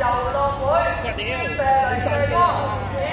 遊樂會，你細個。